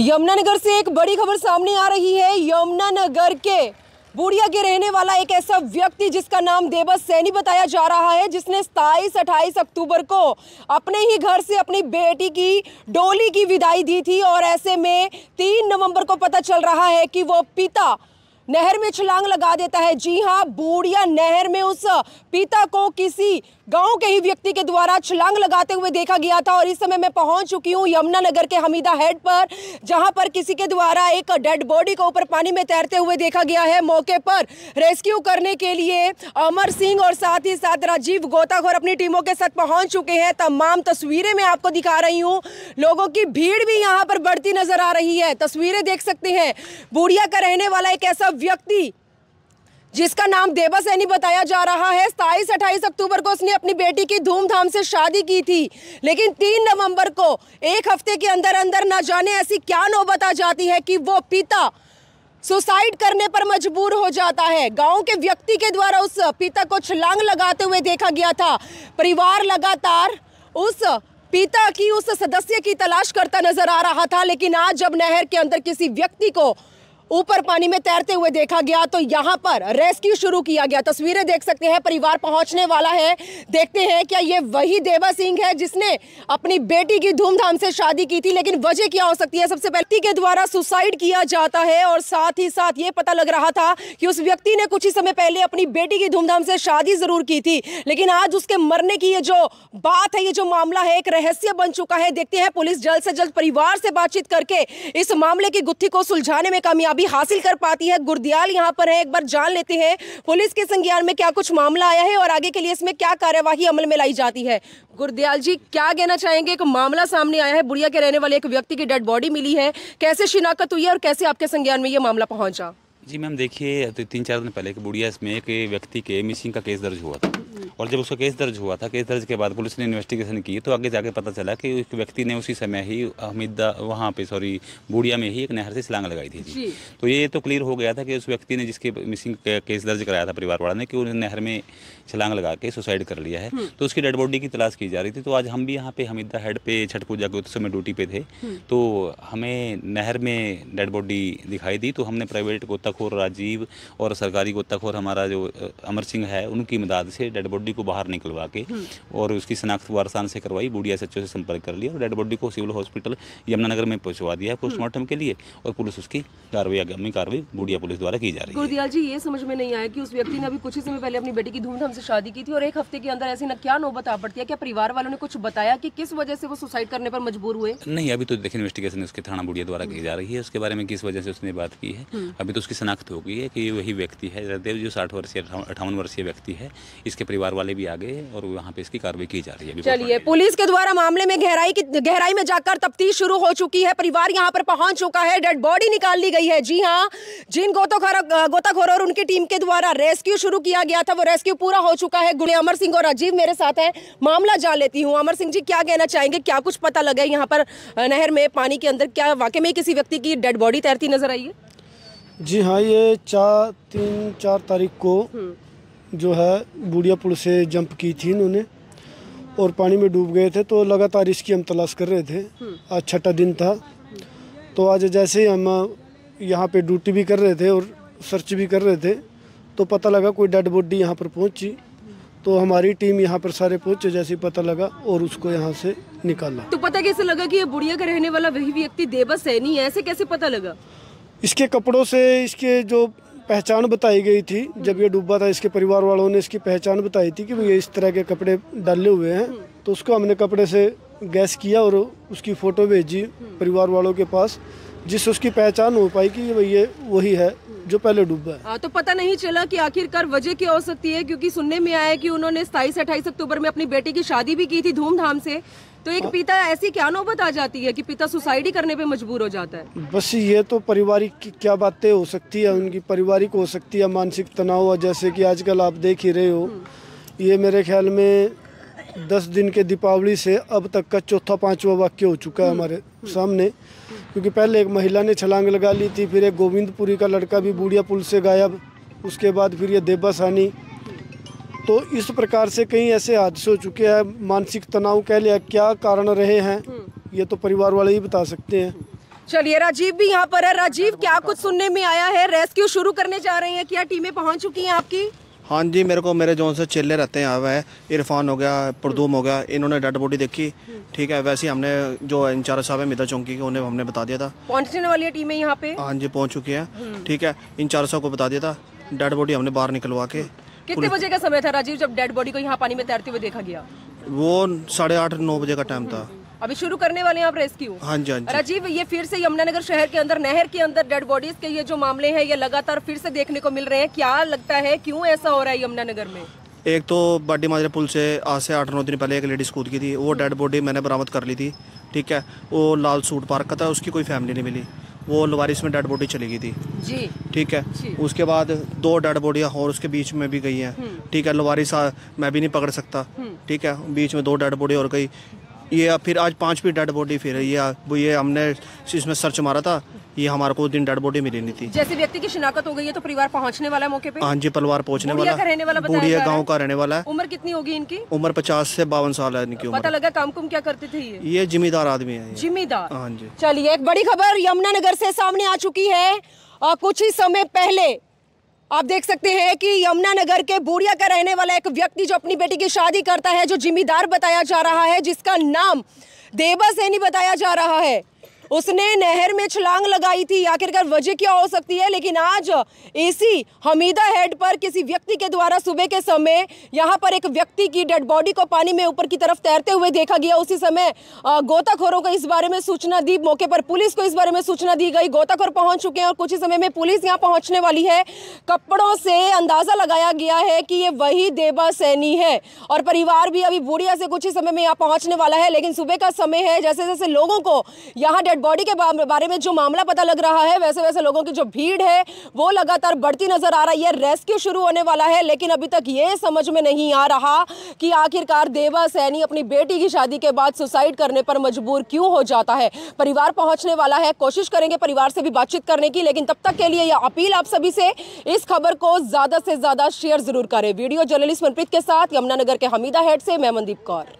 यमुनानगर से एक बड़ी खबर सामने आ रही है। यमुनानगर के बुढ़िया के रहने वाला एक ऐसा व्यक्ति जिसका नाम देवस सैनी बताया जा रहा है, जिसने 27 28 अक्टूबर को अपने ही घर से अपनी बेटी की डोली की विदाई दी थी और ऐसे में तीन नवंबर को पता चल रहा है कि वो पिता नहर में छलांग लगा देता है। जी हाँ बूढ़िया नहर में उस पिता को किसी गाँव के ही व्यक्ति के द्वारा छलांग लगाते हुए देखा गया था और इस समय मैं पहुँच चुकी हूँ यमुनानगर के हमीदा हेड पर, जहाँ पर किसी के द्वारा एक डेड बॉडी को ऊपर पानी में तैरते हुए देखा गया है। मौके पर रेस्क्यू करने के लिए अमर सिंह और साथ ही साथ राजीव गोताखोर अपनी टीमों के साथ पहुँच चुके हैं। तमाम तस्वीरें मैं आपको दिखा रही हूँ। लोगों की भीड़ भी यहाँ पर बढ़ती नज़र आ रही है। तस्वीरें देख सकते हैं। बुढ़िया का रहने वाला एक ऐसा व्यक्ति जिसका नाम देवा सैनी बताया जा रहा है। सताईस अट्ठाईस अक्टूबर को उसने अपनी बेटी की धूमधाम से शादी की थी। लेकिन तीन नवंबर को एक हफ़्ते के अंदर अंदर न जाने ऐसी क्या नौबत आ जाती है कि वो पिता सुसाइड करने पर मजबूर हो जाता है। गाँव के व्यक्ति के द्वारा उस पिता को छलांग लगाते हुए देखा गया था। परिवार लगातार उस पिता की, उस सदस्य की तलाश करता नज़र आ रहा था। लेकिन आज जब नहर के अंदर किसी व्यक्ति को ऊपर पानी में तैरते हुए देखा गया तो यहाँ पर रेस्क्यू शुरू किया गया। तस्वीरें देख सकते हैं, परिवार पहुँचने वाला है। देखते हैं, क्या ये वही देवा सिंह है जिसने अपनी बेटी की धूमधाम से शादी की थी, लेकिन वजह क्या हो सकती है? सबसे पहले के द्वारा सुसाइड किया जाता है, और साथ ही साथ ये पता लग रहा था कि उस व्यक्ति ने कुछ ही समय पहले अपनी बेटी की धूमधाम से शादी ज़रूर की थी, लेकिन आज उसके मरने की ये जो बात है, ये जो मामला है, एक रहस्य बन चुका है। देखते हैं, पुलिस जल्द से जल्द परिवार से बातचीत करके इस मामले की गुत्थी को सुलझाने में कामयाबी कामयाबी हासिल कर पाती है। गुरदियाल यहाँ पर है। एक बार जान लेते हैं, पुलिस के संज्ञान में क्या कुछ मामला आया है और आगे के लिए इसमें क्या कार्यवाही अमल में लाई जाती है? गुरदयाल जी, क्या कहना चाहेंगे? एक मामला सामने आया है। बुढ़िया के रहने वाले एक व्यक्ति की डेड बॉडी मिली है। कैसे शिनाखत हुई है और कैसे आपके संज्ञान में यह मामला पहुँचा? जी मैम देखिए तो तीन चार दिन पहले एक बुढ़िया इसमें एक व्यक्ति के मिसिंग का केस दर्ज हुआ था। और जब उसका केस दर्ज हुआ था केस दर्ज के बाद पुलिस ने इन्वेस्टिगेशन की तो आगे जाके पता चला कि उस व्यक्ति ने उसी समय ही हमीदा वहाँ पे सॉरी बुढ़िया में ही एक नहर से छलांग लगाई थी जी। तो ये तो क्लियर हो गया था कि उस व्यक्ति ने जिसके मिसिंग केस दर्ज कराया था परिवार वाला ने कि उन्हें नहर में छलांग लगा के सुसाइड कर लिया है। हम्म। तो उसकी डेड बॉडी की तलाश की जा रही थी। तो आज हम भी यहाँ पे हमिदा हेड पे छठ पूजा के उस समय ड्यूटी पे थे। हम्म। तो हमें नहर में डेड बॉडी दिखाई दी तो हमने प्राइवेट गोताखोर राजीव और सरकारी गोताखोर हमारा जो अमर सिंह है उनकी मदद से डेड बॉडी को बाहर निकलवा के और उसकी शनाख्त वारसान से करवाई बूढ़िया सच्चों से संपर्क कर लिया और डेड बॉडी को सिविल हॉस्पिटल यमुनानगर में पहुंचवा दिया है पोस्टमार्टम के लिए और पुलिस उसकी कार्रवाई आगामी कार्रवाई बूढ़िया पुलिस द्वारा की जा रही है। जी ये समझ में नहीं आया कि उस व्यक्ति ने अभी कुछ ही समय पहले अपनी बेटी की धूमधाम से शादी की थी और एक हफ़्ते के अंदर ऐसी न क्या नौबत आ पड़ती है क्या परिवार वालों ने कुछ बताया कि किस वजह से वो सुसाइड करने पर मजबूर हुए? नहीं अभी तो देखिए इन्वेस्टिगेशन उसके थाना बुढ़िया द्वारा की जा रही है उसके बारे में किस वजह से उसने बात की है। हम्म। अभी तो उसकी शनाख्त हो गई है कि वही व्यक्ति है जयदेव जो साठ वर्षीय अठावन वर्षीय व्यक्ति है इसके परिवार वाले भी आ गए और वहाँ पे इसकी कार्रवाई की जा रही है। चलिए पुलिस के द्वारा मामले में गहराई की गहराई में जाकर तफ्तीश शुरू हो चुकी है। परिवार यहाँ पर पहुँच चुका है डेड बॉडी निकाल ली गई है। जी हाँ जिन गोताखोर गोताखोर और उनकी टीम के द्वारा रेस्क्यू शुरू किया गया था वो रेस्क्यू पूरा हो चुका है। गुड़े अमर सिंह और राजीव मेरे साथ है। मामला जान लेती हूँ। अमर सिंह जी क्या कहना चाहेंगे? क्या कुछ पता लगा यहाँ पर नहर में पानी के अंदर? क्या वाकई में किसी व्यक्ति की डेड बॉडी तैरती नज़र आई है? जी हाँ ये चार तीन चार तारीख को जो है बूढ़िया पुल से जंप की थी इन्होंने और पानी में डूब गए थे तो लगातार इसकी हम तलाश कर रहे थे। आज छठा दिन था। तो आज जैसे ही हम यहाँ पे ड्यूटी भी कर रहे थे और सर्च भी कर रहे थे तो पता लगा कोई डेड बॉडी यहाँ पर पहुँची। तो हमारी टीम यहाँ पर सारे पहुँचे जैसे पता लगा और उसको यहाँ से निकाला। तो पता कैसे लगा कि ये बुढ़िया का रहने वाला वही व्यक्ति देवा सैनी है? ऐसे कैसे पता लगा? इसके कपड़ों से इसके जो पहचान बताई गई थी, जब ये डूबा था, इसके परिवार वालों ने इसकी पहचान बताई थी कि ये इस तरह के कपड़े डाले हुए हैं। तो उसको हमने कपड़े से गैस किया और उसकी फ़ोटो भेजी परिवार वालों के पास। जिससे उसकी पहचान हो पाई कि ये वही है जो पहले डूबा है। आ, तो पता नहीं चला कि आखिरकार वजह क्या हो सकती है क्योंकि सुनने में आया कि उन्होंने सताईस अट्ठाईस अक्टूबर में अपनी बेटी की शादी भी की थी धूमधाम से। तो एक पिता ऐसी क्या नौबत आ जाती है कि पिता सुसाइड ही करने पे मजबूर हो जाता है? बस ये तो पारिवारिक की क्या बातें हो सकती है उनकी पारिवारिक हो सकती है मानसिक तनाव जैसे कि आजकल आप देख ही रहे हो। हम्म। ये मेरे ख्याल में दस दिन के दीपावली से अब तक का चौथा पांचवा वाक्य हो चुका है हम्म। हमारे सामने। क्योंकि पहले एक महिला ने छलांग लगा ली थी फिर एक गोविंदपुरी का लड़का भी बूढ़िया पुल से गायब उसके बाद फिर ये देबा सानी तो इस प्रकार से कई ऐसे हादसे हो चुके हैं मानसिक तनाव कह लिया क्या कारण रहे हैं हम्म। ये तो परिवार वाले ही बता सकते हैं। चलिए राजीव भी यहाँ पर है। राजीव क्या कुछ सुनने में आया है? रेस्क्यू शुरू करने जा रहे हैं क्या टीमें पहुँच चुकी हैं आपकी? हाँ जी मेरे को मेरे जोन से चेले रहते हैं आए हुए हैं इरफान हो गया प्रदूम हो गया इन्होंने डेड बॉडी देखी ठीक है वैसे ही हमने जो इंचार्ज साहब है मिदा चौंकी के उन्हें हमने बता दिया था। पहुँचने वाली है टीमें यहाँ पे? हाँ जी पहुँच चुकी हैं ठीक है इंचार्ज साहब को बता दिया था डेड बॉडी हमने बाहर निकलवा के कितने बजे का समय था राजीव जब डेड बॉडी को यहाँ पानी में तैरते हुए देखा गया? वो साढ़े आठ नौ बजे का टाइम था। अभी शुरू करने वाले हैं आप रेस्क्यू। हाँ जी हाँ जी। राजीव ये फिर से यमुनानगर शहर के अंदर नहर के अंदर डेड बॉडीज के ये जो मामले हैं ये लगातार फिर से देखने को मिल रहे हैं। क्या लगता है क्यों ऐसा हो रहा है यमुनानगर में? एक तो बाडी माजरे पुल से आज से आठ नौ दिन पहले एक लेडीज़ कूद की थी। वो डेड बॉडी मैंने बरामद कर ली थी ठीक है? वो लाल सूट पार्क का था उसकी कोई फैमिली नहीं मिली। वो लवारिस में डेड बॉडी चली गई थी। जी। ठीक है? जी। उसके बाद दो डेड बॉडियाँ और उसके बीच में भी गई हैं। ठीक है लवारिस मैं भी नहीं पकड़ सकता। ठीक है? बीच में दो डेड बॉडी और गई। ये फिर आज पाँच भी डेड बॉडी फिर ये वो ये हमने इसमें सर्च मारा था ये हमारे को दिन डेड बॉडी मिली नहीं थी। जैसे व्यक्ति की शिनाख्त हो गई है तो परिवार पहुँचने वाला है मौके पे? हाँ जी परिवार पहुँचने वाला। का रहने वाला बूढ़िया गाँव का रहने वाला है। उम्र कितनी होगी इनकी? उम्र पचास से बावन साल है इनकी पता उम्र लगा काम कुम क्या करते थे ये? ये जिम्मेदार आदमी है जिम्मेदार हाँ जी। चलिए एक बड़ी खबर यमुनानगर से सामने आ चुकी है। कुछ ही समय पहले आप देख सकते हैं कि यमुनानगर के बूढ़िया का रहने वाला एक व्यक्ति जो अपनी बेटी की शादी करता है, जो जिम्मेदार बताया जा रहा है, जिसका नाम देवा सैनी बताया जा रहा है। उसने नहर में छलांग लगाई थी। आखिरकार वजह क्या हो सकती है? लेकिन आज एसी हमीदा हेड पर किसी व्यक्ति के द्वारा सुबह के समय यहाँ पर एक व्यक्ति की डेड बॉडी को पानी में ऊपर की तरफ़ तैरते हुए देखा गया। उसी समय गोताखोरों को इस बारे में सूचना दी। मौके पर पुलिस को इस बारे में सूचना दी गई। गोताखोर पहुँच चुके हैं और कुछ ही समय में पुलिस यहाँ पहुँचने वाली है। कपड़ों से अंदाज़ा लगाया गया है कि ये वही देबा सैनी है। और परिवार भी अभी बूढ़िया से कुछ ही समय में यहाँ पहुँचने वाला है। लेकिन सुबह का समय है। जैसे जैसे लोगों को यहाँ डेड बॉडी के बारे में जो मामला पता लग रहा है, वैसे वैसे लोगों की जो भीड़ है, वो लगातार बढ़ती नज़र आ रही है। रेस्क्यू शुरू होने वाला है, लेकिन अभी तक ये समझ में नहीं आ रहा कि आखिरकार देवा सैनी अपनी बेटी की शादी के बाद सुसाइड करने पर मजबूर क्यों हो जाता है। परिवार पहुँचने वाला है, कोशिश करेंगे परिवार से भी बातचीत करने की, लेकिन तब तक के लिए यह अपील आप सभी से, इस खबर को ज़्यादा से ज़्यादा शेयर ज़रूर करें। वीडियो जर्नलिस्ट मनप्रीत के साथ, यमुनानगर के हमीदा हेड से मैं मनदीप कौर।